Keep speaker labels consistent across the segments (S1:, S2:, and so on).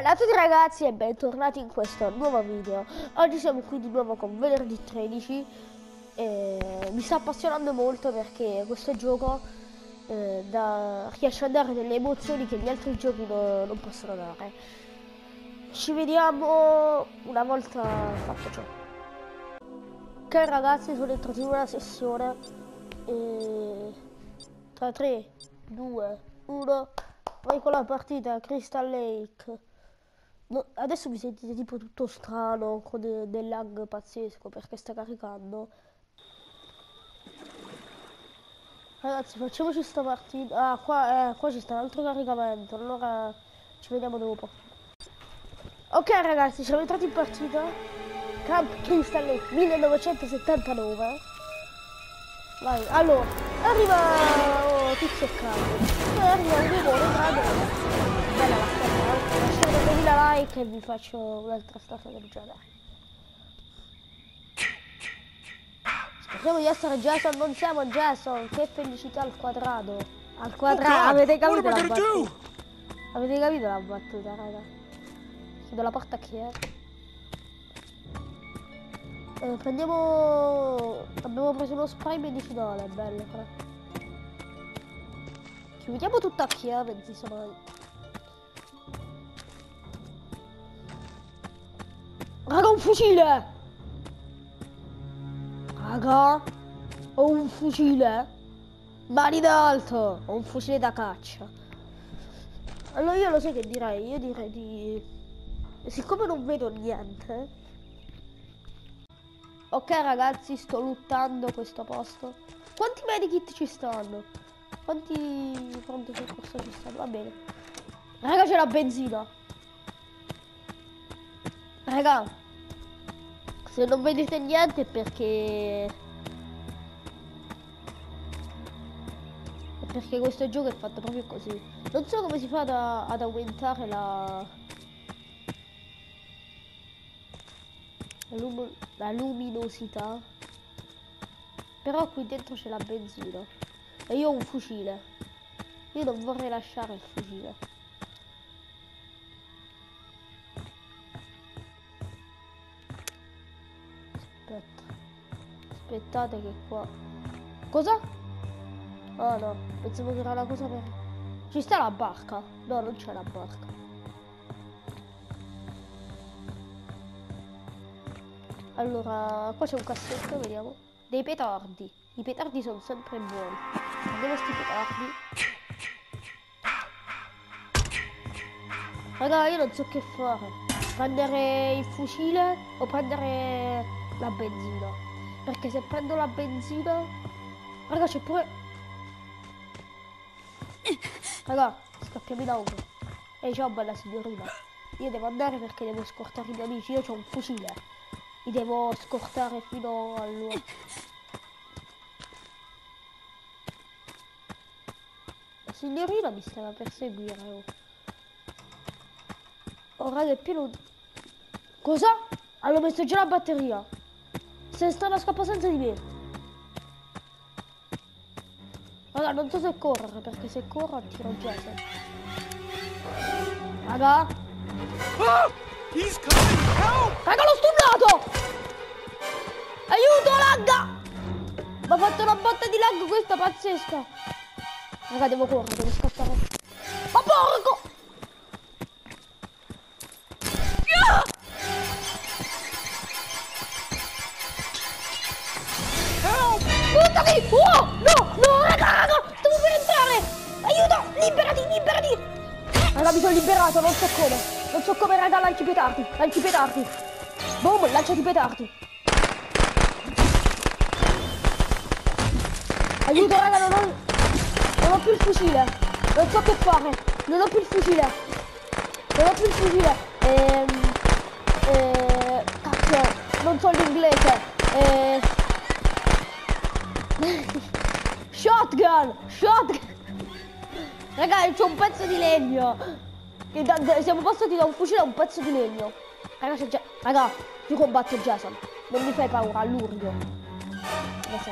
S1: Bella a tutti ragazzi e bentornati in questo nuovo video. Oggi siamo qui di nuovo con venerdì 13 e Mi sta appassionando molto perché questo gioco eh, da, riesce a dare delle emozioni che gli altri giochi no, non possono dare. Ci vediamo una volta fatto ciò. Ok ragazzi sono entrato in una sessione. E... Tra 3, 2, 1 Vai con la partita Crystal Lake No, adesso mi sentite tipo tutto strano, con de del lag pazzesco perché sta caricando. Ragazzi, facciamoci sta partita. Ah, qua, eh, qua ci sta un altro caricamento, allora ci vediamo dopo. Ok ragazzi, siamo entrati in partita. Camp Crystal Lake 1979. Vai, allora, arriva oh, tizio caldo. Arriva un limone grande. Bella la 10.000 like e vi faccio un'altra storia del genere. Speriamo di essere Jason, non siamo Jason, che felicità al quadrato. Al quadrato, oh avete capito la battuta? Avete capito la battuta, raga? Chiudo la porta a chi è? Eh, prendiamo... Abbiamo preso uno spray medicinale, bello però. Chiudiamo tutta a chiave, insomma. Raga, un fucile! Raga, ho un fucile. Mani d'alto! Ho un fucile da caccia. Allora io lo sai che direi? Io direi di... Siccome non vedo niente... Ok ragazzi, sto lottando questo posto. Quanti medikit ci stanno? Quanti pronto soccorso ci stanno? Va bene. Raga, c'è la benzina. Raga, se non vedete niente perché... Perché questo gioco è fatto proprio così. Non so come si fa da, ad aumentare la... La, lum la luminosità. Però qui dentro c'è la benzina. E io ho un fucile. Io non vorrei lasciare il fucile. Aspettate che qua... Cosa? Ah no, pensavo che era una cosa per... Ci sta la barca? No, non c'è la barca. Allora, qua c'è un cassetto, vediamo. Dei petardi. I petardi sono sempre buoni. Vediamo sti petardi. Raga, io non so che fare. Prendere il fucile o prendere la benzina. Perché se prendo la benzina... Raga, c'è pure... Raga, scappiamo in auto. Ehi, ciao bella signorina. Io devo andare perché devo scortare i miei amici. Io ho un fucile. Li devo scortare fino a loro. La signorina mi stava per seguire. Oh, oh raga, è pieno... Cosa? Hanno messo già la batteria. Se ne stanno a scappare senza di me. Raga, non so se correre, perché se corro tiro Jason. Raga.
S2: Ah! He's coming! Help!
S1: Raga, l'ho stunnato! Aiuto, lagga! Mi ha fatto una botta di lag questa pazzesca. Raga, devo correre, devo scappare. Ma porco! Buttati! Oh! No! No, raga, raga! Devo per entrare! Aiuto! Liberati, liberati! Raga, mi sono liberato, non so come. Non so come, raga, lanci petardi. Lanci petardi. Boom, lanciati petardi. Aiuto, raga, non ho... Non ho più il fucile. Non so che fare. Non ho più il fucile. Non ho più il fucile. Ehm... Eh... Cazzo, non so l'inglese. Eh... Shotgun! Shotgun! Raga, c'è un pezzo di legno! Che da- da- siamo passati da un fucile a un pezzo di legno. Raga, c'è già... Raga, io combatto Jason. Non mi fai paura, all'urlo. Adesso.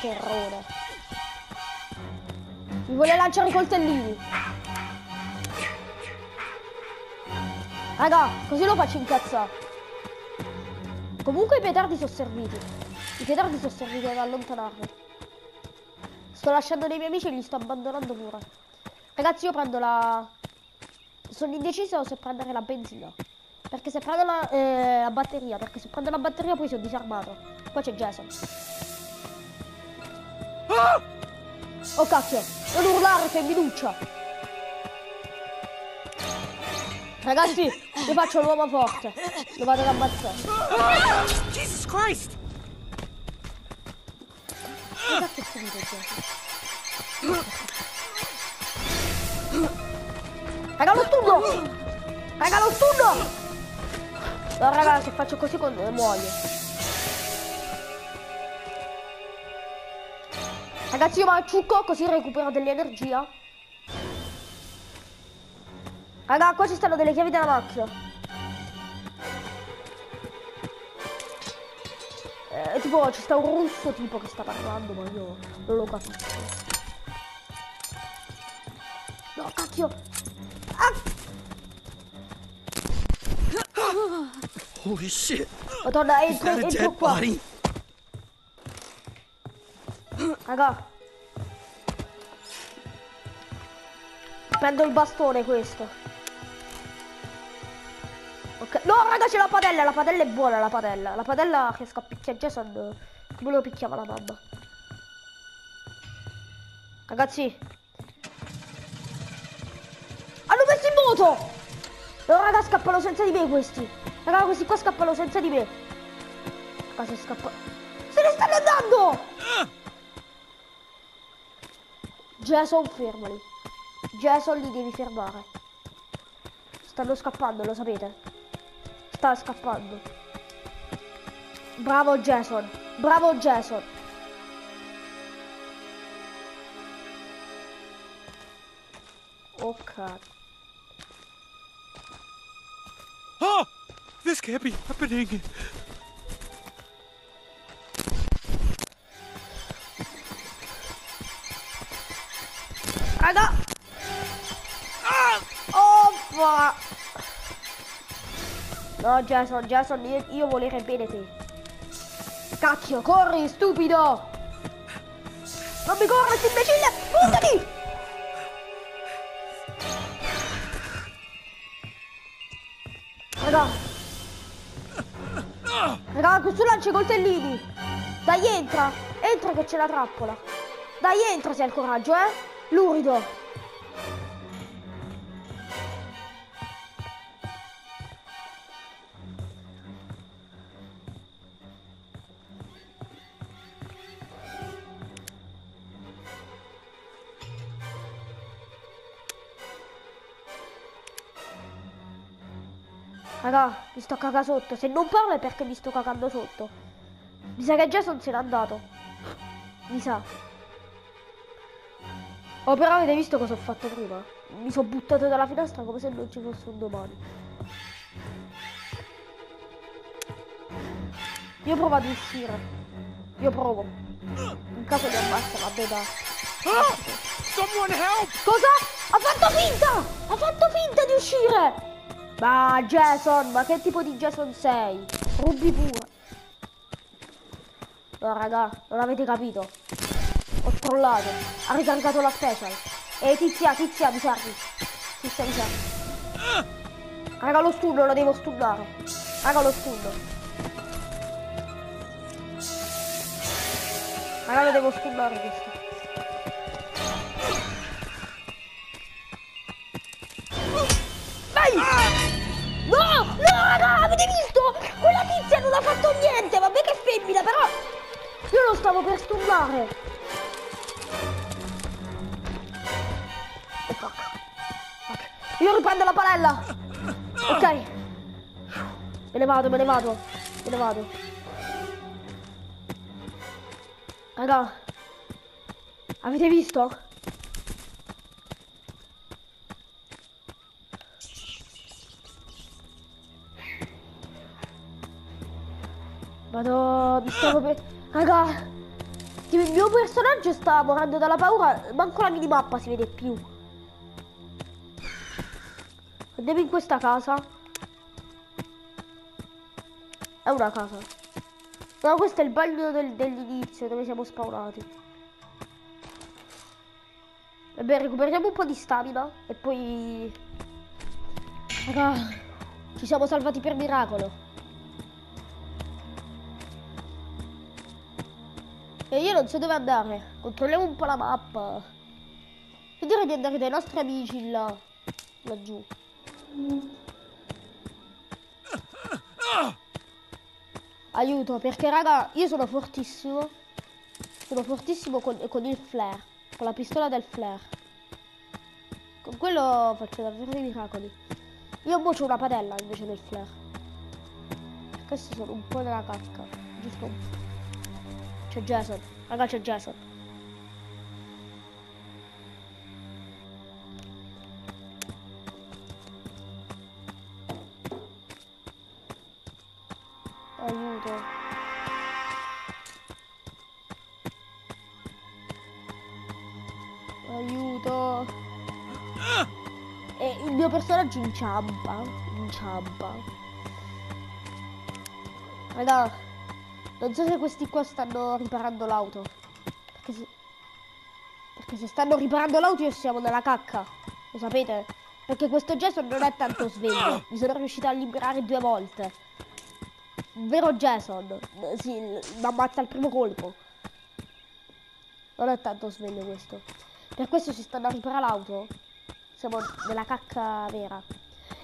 S1: Terrore. Mi vuole lanciare i coltellini. Raga, così lo faccio incazzare. Comunque i petardi sono serviti. I petardi sono serviti ad allontanarli. Sto lasciando dei miei amici e li sto abbandonando pure. Ragazzi, io prendo la... Sono indeciso se prendere la benzina. Perché se prendo la, eh, la batteria, perché se prendo la batteria poi sono disarmato. Qua c'è Jason.
S2: Ah!
S1: Oh cacchio, non urlare femminuccia. Ragazzi, io faccio l'uomo forte. Lo vado ad ammazzare.
S2: Ah! Jesus Christ!
S1: Jason? Raga lo stunno! Raga lo stunno! No raga se faccio così con... eh, muoio. Ragazzi io maciucco così recupero dell'energia. Raga qua ci stanno delle chiavi della macchina. Eh, tipo ci sta un russo tipo che sta parlando ma io non lo capisco. No cacchio! Ah!
S2: Holy shit!
S1: Madonna, entro, entro qua.
S2: body?
S1: Raga. Prendo il bastone questo. Ok. No, raga, c'è la padella. La padella è buona, la padella. La padella che scappicchia Jason. Come lo picchiava la mamma. Ragazzi. Hanno messo in moto! No, raga, scappano senza di me questi. Raga, questi qua scappano senza di me. Raga, se scappa... Se ne stanno andando! Jason, fermali. Jason, li devi fermare. Stanno scappando, lo sapete? Sta scappando. Bravo Jason. Bravo Jason. Ok.
S2: Oh! This can't be happening! Ah!
S1: No, Jason, Jason, io, io volere bene te. Cacchio, corri, stupido! Non mi corri, imbecille! Puntati! Raga! Raga, questo lancia i coltellini! Dai, entra! Entra che c'è la trappola! Dai, entra se hai il coraggio, eh! Lurido! Mi sto cagando sotto. Se non parlo è perché mi sto cagando sotto. Mi sa che Jason se n'è andato. Mi sa. Oh, però avete visto cosa ho fatto prima? Mi sono buttato dalla finestra come se non ci fosse un domani. Io provo ad uscire. Io provo. In caso mi ammazza, vabbè dai.
S2: Ah! Someone help!
S1: Cosa? Ha fatto finta! Ha fatto finta di uscire! Ma Jason, ma che tipo di Jason sei? Rubi pure. No raga, non avete capito. Ho trollato. Ha ricaricato la special. E tizia, tizia, mi servi. Tizia, mi servi. Raga, lo stun lo devo stunnare. Raga, lo stun. Raga, lo devo stunnare questo. Avete visto? Quella tizia non ha fatto niente, vabbè che femmina, però... Io lo stavo per. Ok. Io riprendo la padella. Ok. Me ne vado, me ne vado. Me ne vado. Raga. Avete visto? Vado, mi stavo per... Raga, il mio personaggio sta morendo dalla paura, manco la minimappa si vede più. Andiamo in questa casa. È una casa. No, questo è il bagno del- dell'inizio dove siamo spawnati. Vabbè, recuperiamo un po' di stamina e poi... Raga, ci siamo salvati per miracolo. E io non so dove andare. Controlliamo un po' la mappa. Io direi di andare dai nostri amici là. Laggiù. Aiuto, perché raga, io sono fortissimo. Sono fortissimo con, con il flare. Con la pistola del flare. Con quello faccio davvero dei miracoli. Io mo c'ho una padella invece del flare. Questo sono un po' nella cacca. Giusto un po'. C'è Jason. Raga, c'è Jason. Aiuto. Aiuto. E il mio personaggio inciampa. Inciampa. Raga, non so se questi qua stanno riparando l'auto. Perché se... Perché se stanno riparando l'auto io siamo nella cacca. Lo sapete? Perché questo Jason non è tanto sveglio. Mi sono riuscita a liberare due volte. Vero Jason. Sì, mi ammazza al primo colpo. Non è tanto sveglio questo. Per questo si stanno a riparare l'auto. Siamo nella cacca vera.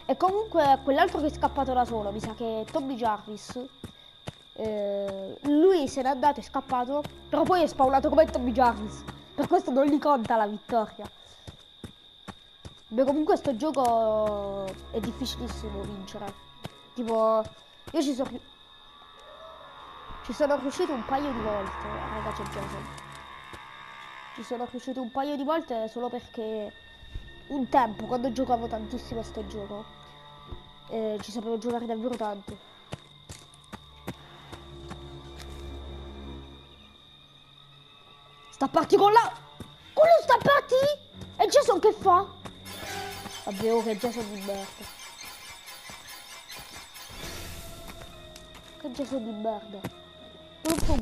S1: E comunque quell'altro che è scappato da solo, mi sa che è Tommy Jarvis. Eh, lui se n'è andato, è scappato, però poi è spawnato come Tommy Jarvis. Per questo non gli conta la vittoria. Beh, comunque sto gioco è difficilissimo vincere. Tipo, io ci sono... Ci sono riuscito un paio di volte, raga, c'è Jason. Ci sono riuscito un paio di volte solo perché un tempo, quando giocavo tantissimo a sto gioco, eh, ci sapevo giocare davvero tanto. Sta parti con la... Quello sta parti? E Jason che fa? Vabbè, oh, che Jason di merda. Che Jason di merda. Non fare.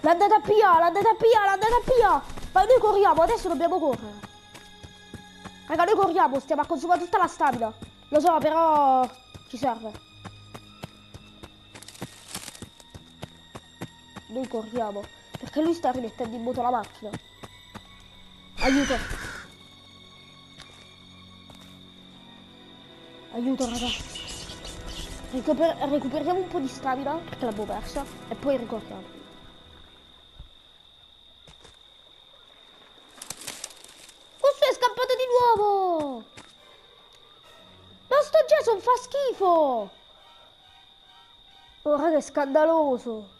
S1: L'ha andata via, l'ha andata via, l'ha andata via. Ma noi corriamo, adesso dobbiamo correre. Raga, noi corriamo, stiamo a consumare tutta la stamina. Lo so, però ci serve. Noi corriamo. Perché lui sta rimettendo in moto la macchina. Aiuto. Aiuto, raga. Recuper- recuperiamo un po' di stamina, perché l'abbiamo persa, e poi ricordiamo. Questo è scappato di nuovo! Ma sto Jason fa schifo! Oh, raga, è scandaloso!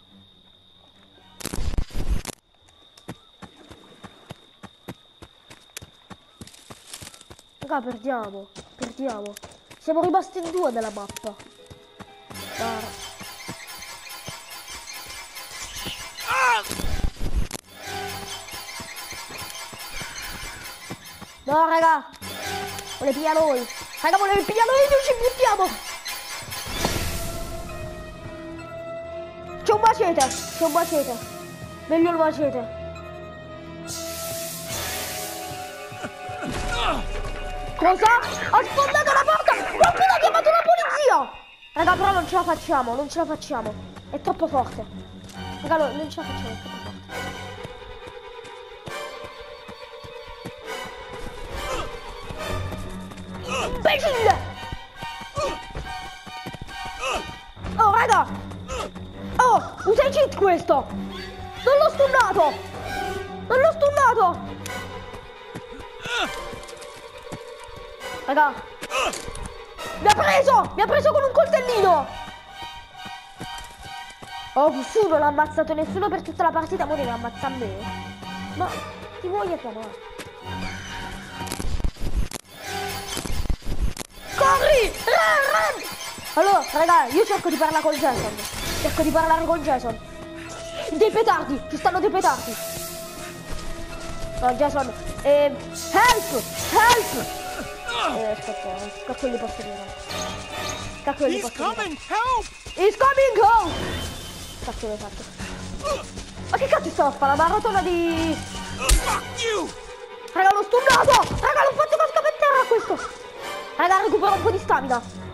S1: Raga, perdiamo, perdiamo. Siamo rimasti in due nella mappa. Guarda. No, raga. Vuole piglia noi. Raga, vuole piglia noi, noi ci buttiamo. Un macete, c'è un macete. Meglio il macete. Cosa? Ha sfondato la porta! Qualcuno ha chiamato la polizia! Raga, però non ce la facciamo, non ce la facciamo. È troppo forte. Raga, no, non ce la facciamo, è troppo forte. Imbecille! Cheat questo! Non l'ho stunnato! Non l'ho stunnato! Raga! Mi ha preso! Mi ha preso con un coltellino! Oh, nessuno l'ha ammazzato, nessuno per tutta la partita, mo deve ammazzare me. Ma ti voglio chiamare? Corri! Run, run! Allora, raga, io cerco di parlare con Jason. Cerco di parlare con Jason. Dei petardi, ci stanno dei petardi. No, Jason, eh, help, help. Eh, aspetta, cazzo li posso dire? Cazzo li posso dire?
S2: coming! Help!
S1: He's coming home! Cazzo l'ho fatto. Ma che cazzo sto a fare? La maratona di...
S2: Fuck you!
S1: Raga, l'ho stunnato! Raga, l'ho fatto cascare in terra questo! Raga, recupero un po' di stamina.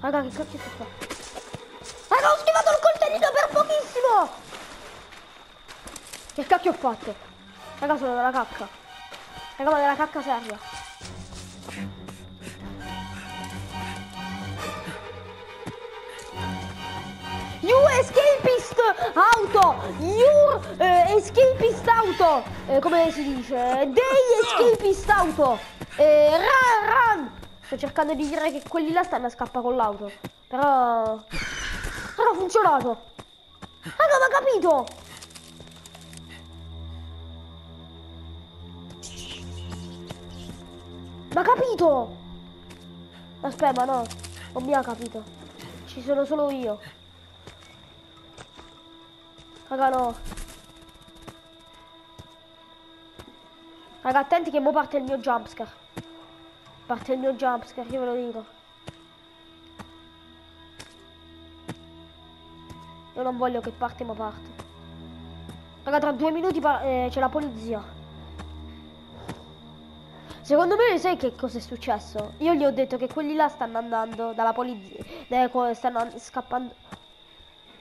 S1: Raga, che cazzo sto qua? Raga, ho schivato il coltellino per pochissimo! Che cacchio ho fatto? Raga, sono della cacca. Raga, ma della cacca seria. You escapist auto! Your eh, escapist auto! Eh, come si dice? Dei escapist auto! Eh, run! Sto cercando di dire che quelli là stanno a scappare con l'auto. Però... Però ha funzionato! Raga, ma capito! Ma capito! Aspetta, ma no, non mi ha capito. Ci sono solo io. Raga, no. Raga, attenti che mo parte il mio jumpscare. Parte il mio jumpscare, io ve lo dico. Io non voglio che parte, ma parte. Raga, tra due minuti eh, c'è la polizia. Secondo me sai che cosa è successo? Io gli ho detto che quelli là stanno andando dalla polizia. eh, stanno an- scappando.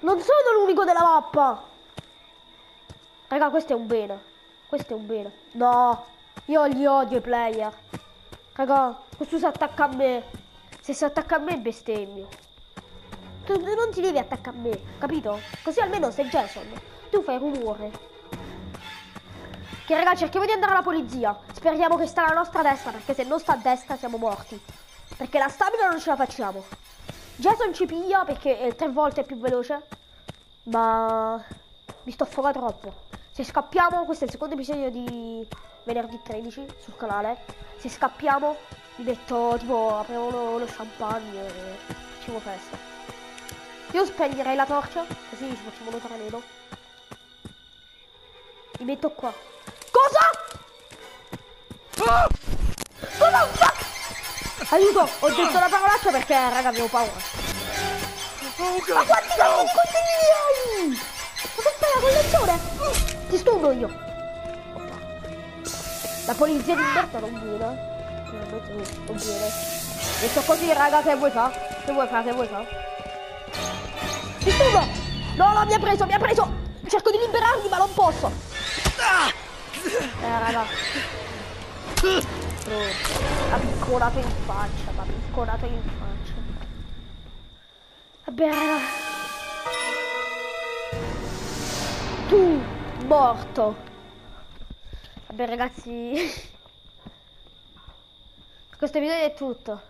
S1: Non sono l'unico della mappa! Raga, questo è un bene. Questo è un bene. No, io li odio i player. Raga, questo si attacca a me. Se si attacca a me bestemmio. Tu non ti devi attaccare a me, capito? Così almeno sei Jason. Tu fai rumore. Che raga, cerchiamo di andare alla polizia. Speriamo che sta alla nostra destra, perché se non sta a destra siamo morti. Perché la stamina non ce la facciamo. Jason ci piglia perché è tre volte più veloce. Ma mi sto fuori troppo. Se scappiamo, questo è il secondo episodio di venerdì 13 sul canale. Se scappiamo, mi metto tipo apriamo lo, lo champagne e facciamo festa. Io spegnerei la torcia, così ci facciamo notare meno. Mi metto qua. Cosa?
S2: Ah!
S1: Cosa fuck? Aiuto, ho detto la parolaccia perché raga avevo paura.
S2: Oh,
S1: Ma quanti cazzo di coltelli hai? Ma che fai la collezione? Ti stunno io. La polizia di merda non viene. Veramente Non viene. Detto così raga che vuoi fa? Che vuoi fa? Che vuoi fa? Ti stunno! No, no, mi ha preso, mi ha preso! Cerco di liberarmi ma non posso! Eh raga. Ha picconato in faccia, ma picconato in faccia. Vabbè raga. Tu, morto. Vabbè ragazzi. Questo episodio è tutto.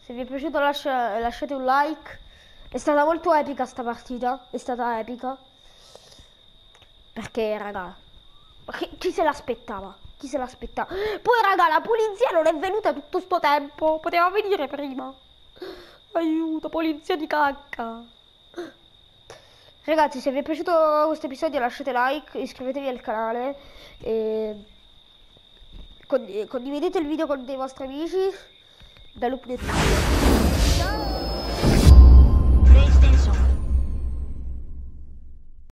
S1: Se vi è piaciuto lascia- lasciate un like. È stata molto epica sta partita. È stata epica. Perché raga. Chi, chi se l'aspettava? Chi se l'aspettava? Poi raga la polizia non è venuta tutto sto tempo. Poteva venire prima. Aiuto, polizia di cacca. Ragazzi, se vi è piaciuto questo episodio lasciate like, iscrivetevi al canale e con- condividete il video con dei vostri amici. Da Loop Network.